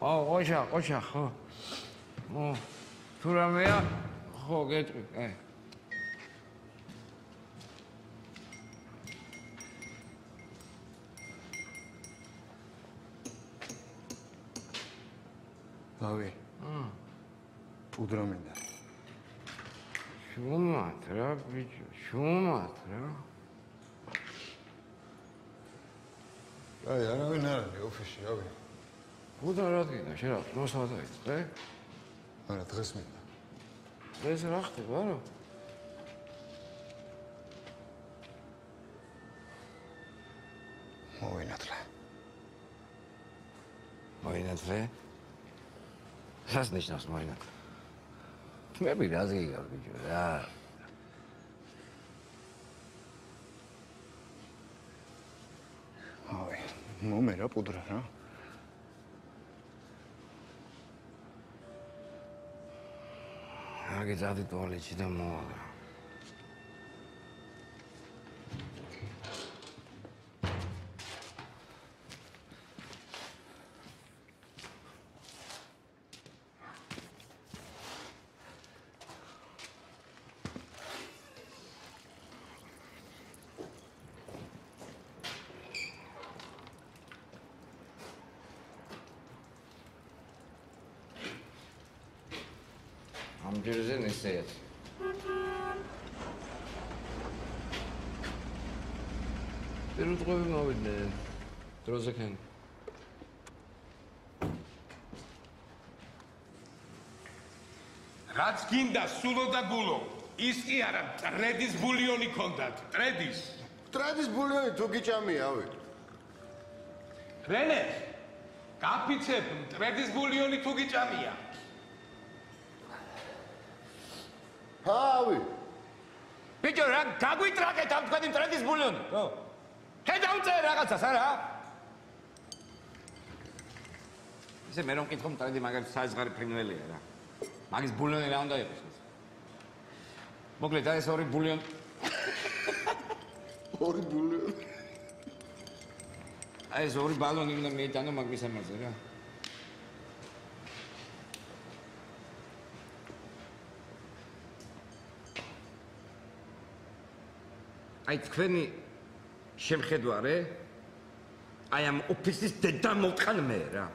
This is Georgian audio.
აუ, ყოშა, ყოშა, ხო. ო, თუ რამეა, ხო, გეტყვი, აი. რავი. აა. პუდრა მინდა. შუმათ რა, ბიჭო, შუმათ რა. აი, არავინ არ არის ოფისში, რავი. ბუდა რა გინდა, შენ რა მოსვლა დაიწყე? არა, დღეს მინდა. ეს რა ხდება რა? მოვინათლე. მოინათლე? რას ნიშნავს მოინათლე? მე მე რაზე იგავ ბიჭო რა. ავი, მომერა პუდრა რა. Ah, Hangi già doğru içi de mi? ჯერზე ნესეათ. პირუტყვები მოვიდნენ. დროზე ქენ. რაც გინდა სულო და გულო ის კი არა ტრედის ბულიონი ქონდათ ტრედის ტრედის ბულიონი თუ გიჭამიავი. რენე გაფიცებ ტრედის ბულიონი თუ გიჭამია ჰავი. ბიჭო რა გაგვიტრაკეთ ამ თქვენი ტრენდის ბულიონი? ხო. ხედავწე რაღაცას არა? ისე მე რომ მკითხო ტრენდი მაგარი საიზღარი ფრინველია რა. მაგის ბულიონი რა უნდა იყოს? მოკლედ ეს ორი ბულიონი ორი ბულიონი. აი ეს ორი ბალონი უნდა მიიტანო მაგის ამაზე რა. აი თქვენი შემხედვარე აი ამ ოფისის დედა მოვტყან მე რა.